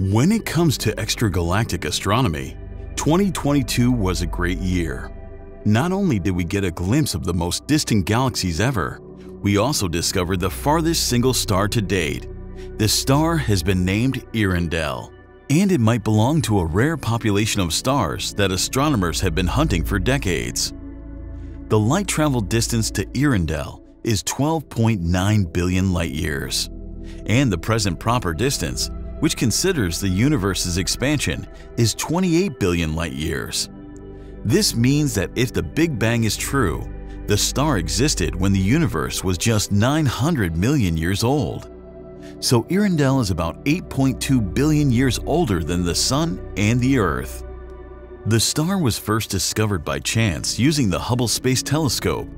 When it comes to extragalactic astronomy, 2022 was a great year. Not only did we get a glimpse of the most distant galaxies ever, we also discovered the farthest single star to date. This star has been named Earendel, and it might belong to a rare population of stars that astronomers have been hunting for decades. The light travel distance to Earendel is 12.9 billion light-years, and the present proper distance, which considers the universe's expansion, is 28 billion light-years. This means that if the Big Bang is true, the star existed when the universe was just 900 million years old. So Earendel is about 8.2 billion years older than the Sun and the Earth. The star was first discovered by chance using the Hubble Space Telescope.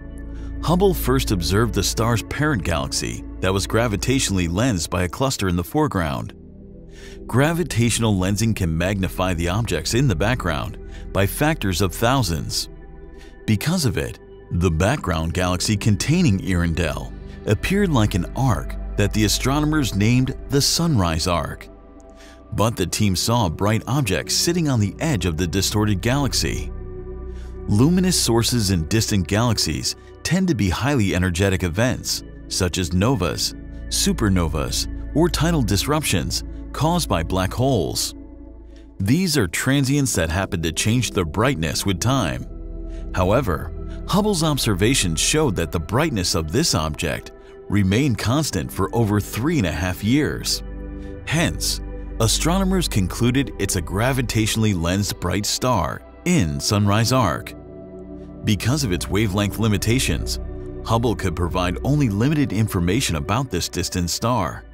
Hubble first observed the star's parent galaxy that was gravitationally lensed by a cluster in the foreground. Gravitational lensing can magnify the objects in the background by factors of thousands. Because of it, the background galaxy containing Earendel appeared like an arc that the astronomers named the Sunrise Arc. But the team saw a bright object sitting on the edge of the distorted galaxy. Luminous sources in distant galaxies tend to be highly energetic events, such as novas, supernovas, or tidal disruptions caused by black holes. These are transients that happen to change their brightness with time. However, Hubble's observations showed that the brightness of this object remained constant for over three and a half years. Hence, astronomers concluded it's a gravitationally lensed bright star in Sunrise Arc. Because of its wavelength limitations, Hubble could provide only limited information about this distant star.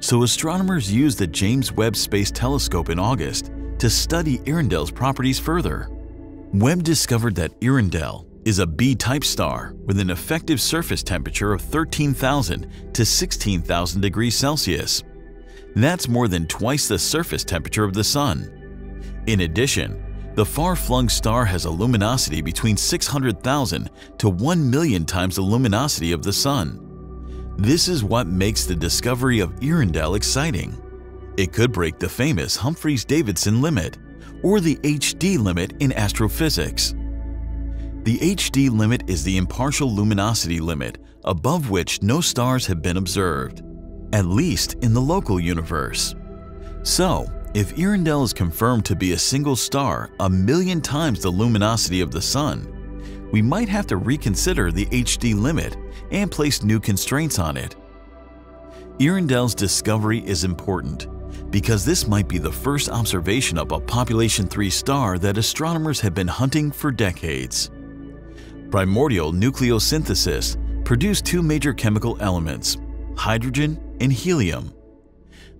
So astronomers used the James Webb Space Telescope in August to study Earendel's properties further. Webb discovered that Earendel is a B-type star with an effective surface temperature of 13,000 to 16,000 degrees Celsius. That's more than twice the surface temperature of the Sun. In addition, the far-flung star has a luminosity between 600,000 to 1 million times the luminosity of the Sun. This is what makes the discovery of Earendel exciting. It could break the famous Humphreys-Davidson limit, or the HD limit in astrophysics. The HD limit is the impartial luminosity limit above which no stars have been observed, at least in the local universe. So, if Earendel is confirmed to be a single star a million times the luminosity of the Sun, we might have to reconsider the HD limit and place new constraints on it. Earendel's discovery is important because this might be the first observation of a population 3 star that astronomers have been hunting for decades. Primordial nucleosynthesis produced two major chemical elements, hydrogen and helium.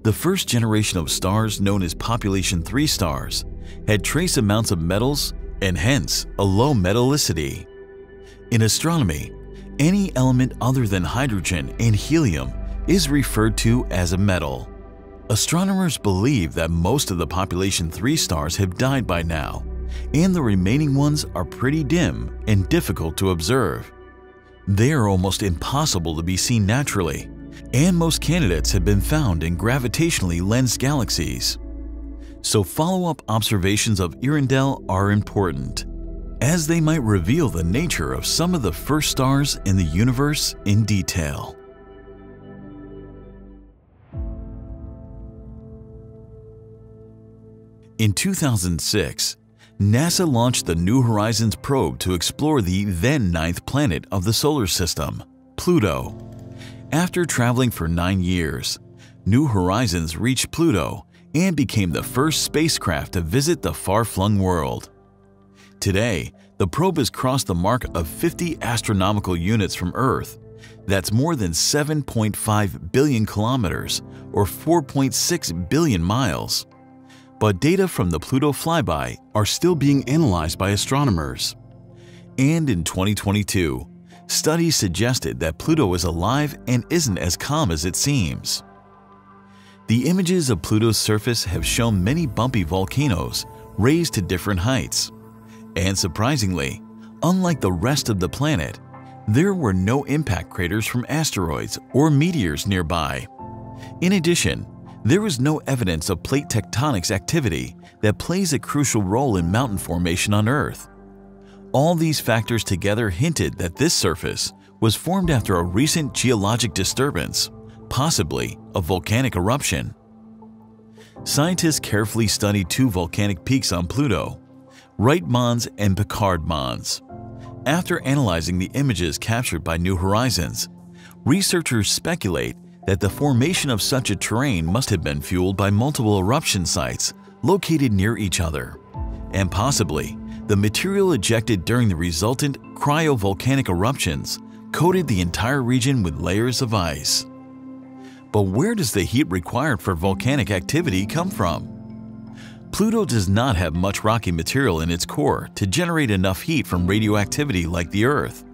The first generation of stars known as population 3 stars had trace amounts of metals and hence a low metallicity. In astronomy, any element other than hydrogen and helium is referred to as a metal. Astronomers believe that most of the population 3 stars have died by now, and the remaining ones are pretty dim and difficult to observe. They are almost impossible to be seen naturally, and most candidates have been found in gravitationally lensed galaxies. So follow-up observations of Earendel are important, as they might reveal the nature of some of the first stars in the universe in detail. In 2006, NASA launched the New Horizons probe to explore the then ninth planet of the solar system, Pluto. After traveling for nine years, New Horizons reached Pluto and became the first spacecraft to visit the far-flung world. Today, the probe has crossed the mark of 50 astronomical units from Earth. That's more than 7.5 billion kilometers or 4.6 billion miles but data from the Pluto flyby are still being analyzed by astronomers. And in 2022, studies suggested that Pluto is alive and isn't as calm as it seems. The images of Pluto's surface have shown many bumpy volcanoes raised to different heights. And surprisingly, unlike the rest of the planet, there were no impact craters from asteroids or meteors nearby. In addition, There is no evidence of plate tectonics activity that plays a crucial role in mountain formation on Earth. All these factors together hinted that this surface was formed after a recent geologic disturbance, possibly a volcanic eruption. Scientists carefully studied two volcanic peaks on Pluto, Wright Mons and Picard Mons. After analyzing the images captured by New Horizons, researchers speculate that the formation of such a terrain must have been fueled by multiple eruption sites located near each other, and possibly the material ejected during the resultant cryovolcanic eruptions coated the entire region with layers of ice. But where does the heat required for volcanic activity come from? Pluto does not have much rocky material in its core to generate enough heat from radioactivity like the Earth.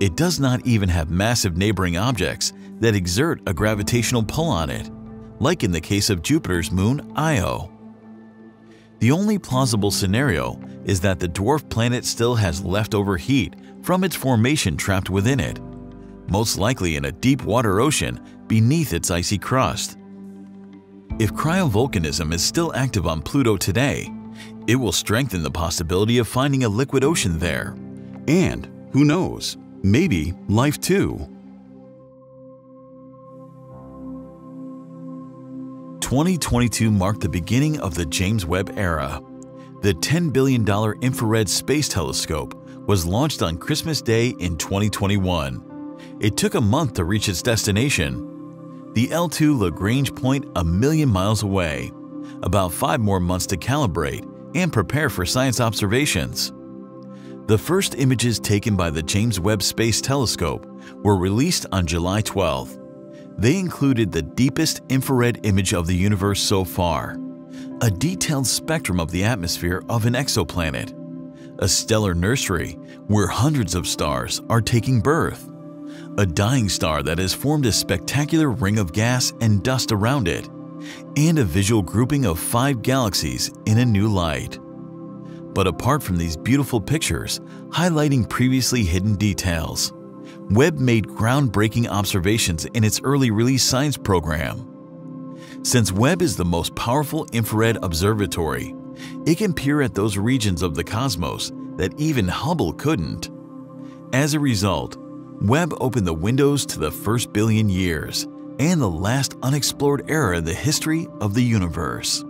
It does not even have massive neighboring objects that exert a gravitational pull on it, like in the case of Jupiter's moon Io. The only plausible scenario is that the dwarf planet still has leftover heat from its formation trapped within it, most likely in a deep water ocean beneath its icy crust. If cryovolcanism is still active on Pluto today, it will strengthen the possibility of finding a liquid ocean there. And, who knows, maybe life too. 2022 marked the beginning of the James Webb era. The $10 billion Infrared Space Telescope was launched on Christmas Day in 2021. It took a month to reach its destination, the L2 Lagrange point a million miles away, about five more months to calibrate and prepare for science observations. The first images taken by the James Webb Space Telescope were released on July 12. They included the deepest infrared image of the universe so far, a detailed spectrum of the atmosphere of an exoplanet, a stellar nursery where hundreds of stars are taking birth, a dying star that has formed a spectacular ring of gas and dust around it, and a visual grouping of five galaxies in a new light. But apart from these beautiful pictures highlighting previously hidden details, Webb made groundbreaking observations in its early release science program. Since Webb is the most powerful infrared observatory, it can peer at those regions of the cosmos that even Hubble couldn't. As a result, Webb opened the windows to the first billion years and the last unexplored era in the history of the universe.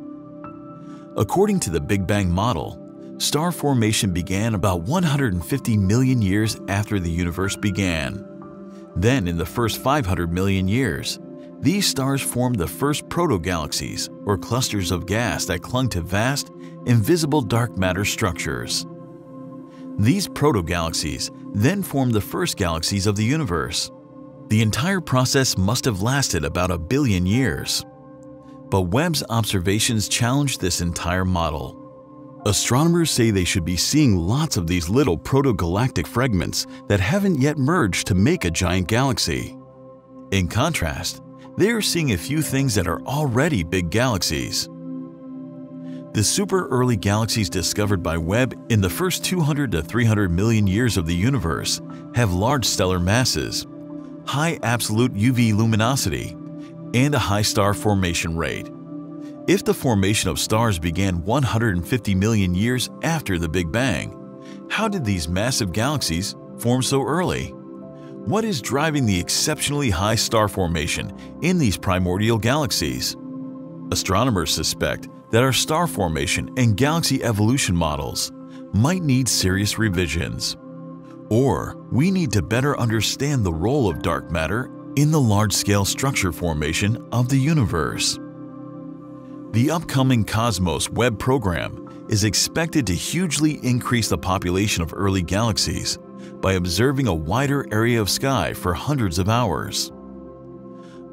According to the Big Bang model, star formation began about 150 million years after the universe began. Then, in the first 500 million years, these stars formed the first protogalaxies, or clusters of gas that clung to vast, invisible dark matter structures. These protogalaxies then formed the first galaxies of the universe. The entire process must have lasted about a billion years. But Webb's observations challenged this entire model. Astronomers say they should be seeing lots of these little protogalactic fragments that haven't yet merged to make a giant galaxy. In contrast, they are seeing a few things that are already big galaxies. The super early galaxies discovered by Webb in the first 200 to 300 million years of the universe have large stellar masses, high absolute UV luminosity, and a high star formation rate. If the formation of stars began 150 million years after the Big Bang, how did these massive galaxies form so early? What is driving the exceptionally high star formation in these primordial galaxies? Astronomers suspect that our star formation and galaxy evolution models might need serious revisions. Or we need to better understand the role of dark matter in the large-scale structure formation of the universe. The upcoming Cosmos web program is expected to hugely increase the population of early galaxies by observing a wider area of sky for hundreds of hours.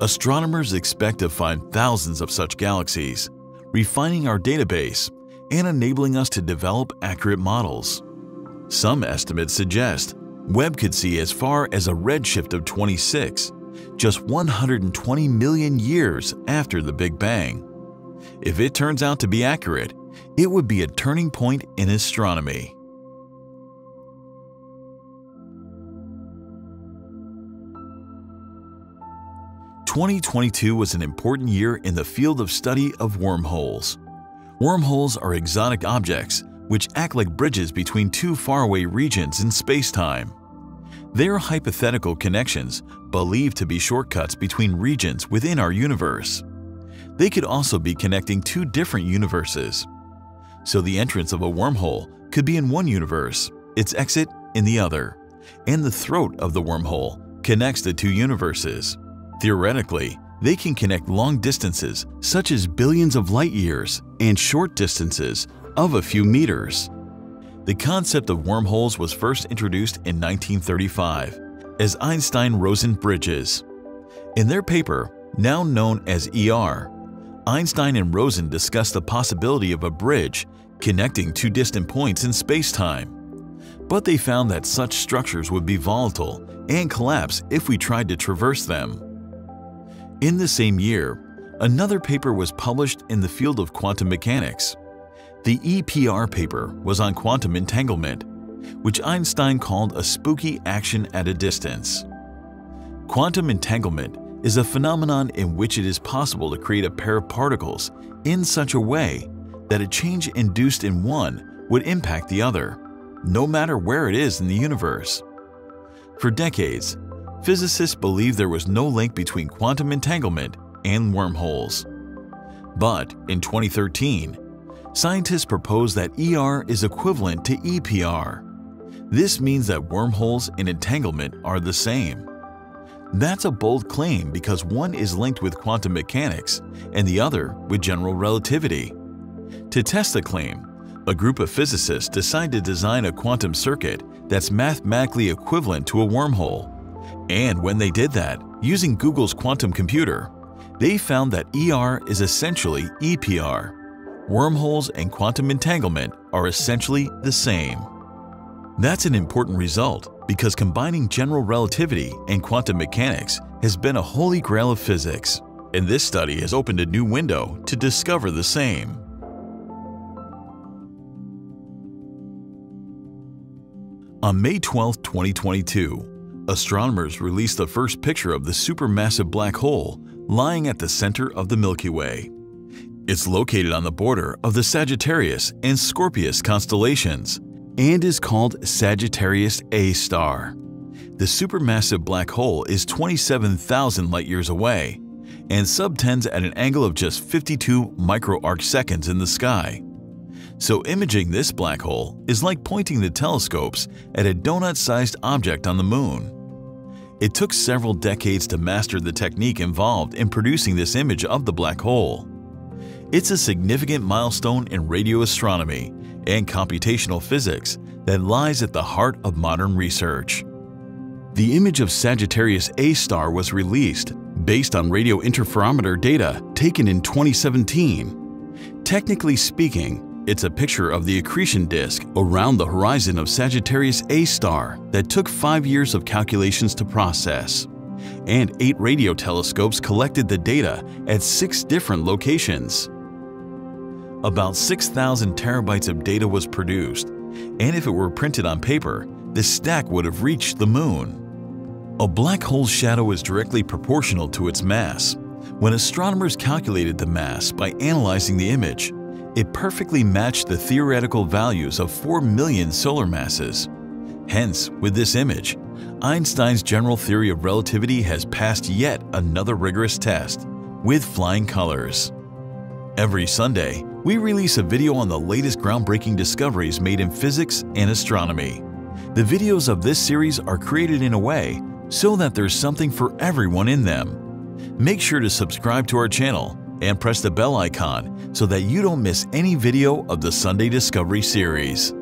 Astronomers expect to find thousands of such galaxies refining our database, and enabling us to develop accurate models. Some estimates suggest Webb could see as far as a redshift of 26, just 120 million years after the Big Bang. If it turns out to be accurate, it would be a turning point in astronomy. 2022 was an important year in the field of study of wormholes. Wormholes are exotic objects which act like bridges between two faraway regions in space-time. They are hypothetical connections believed to be shortcuts between regions within our universe. They could also be connecting two different universes. So the entrance of a wormhole could be in one universe, its exit in the other, and the throat of the wormhole connects the two universes. Theoretically, they can connect long distances such as billions of light years and short distances of a few meters. The concept of wormholes was first introduced in 1935 as Einstein-Rosen bridges. In their paper, now known as ER, Einstein and Rosen discussed the possibility of a bridge connecting two distant points in space-time. But they found that such structures would be volatile and collapse if we tried to traverse them. In the same year, another paper was published in the field of quantum mechanics. The EPR paper was on quantum entanglement, which Einstein called a spooky action at a distance. Quantum entanglement is a phenomenon in which it is possible to create a pair of particles in such a way that a change induced in one would impact the other, no matter where it is in the universe. For decades, physicists believed there was no link between quantum entanglement and wormholes. But in 2013, scientists proposed that ER is equivalent to EPR. This means that wormholes and entanglement are the same. That's a bold claim because one is linked with quantum mechanics and the other with general relativity. To test the claim, a group of physicists decided to design a quantum circuit that's mathematically equivalent to a wormhole and when they did that, using Google's quantum computer, they found that ER is essentially EPR. Wormholes and quantum entanglement are essentially the same. That's an important result because combining general relativity and quantum mechanics has been a holy grail of physics, and this study has opened a new window to discover the same. On May 12, 2022, astronomers released the first picture of the supermassive black hole lying at the center of the Milky Way. It's located on the border of the Sagittarius and Scorpius constellations and is called Sagittarius A star. The supermassive black hole is 27,000 light-years away and subtends at an angle of just 52 microarc seconds in the sky. So imaging this black hole is like pointing the telescopes at a donut-sized object on the moon. It took several decades to master the technique involved in producing this image of the black hole. It's a significant milestone in radio astronomy and computational physics that lies at the heart of modern research. The image of Sagittarius A star was released based on radio interferometer data taken in 2017. Technically speaking, it's a picture of the accretion disk around the horizon of Sagittarius A star that took five years of calculations to process. And eight radio telescopes collected the data at six different locations. About 6,000 terabytes of data was produced, and if it were printed on paper, the stack would have reached the moon. A black hole's shadow is directly proportional to its mass. When astronomers calculated the mass by analyzing the image, it perfectly matched the theoretical values of 4 million solar masses. Hence, with this image, Einstein's general theory of relativity has passed yet another rigorous test, with flying colors. Every Sunday, we release a video on the latest groundbreaking discoveries made in physics and astronomy. The videos of this series are created in a way so that there's something for everyone in them. Make sure to subscribe to our channel and press the bell icon so that you don't miss any video of the Sunday Discovery series.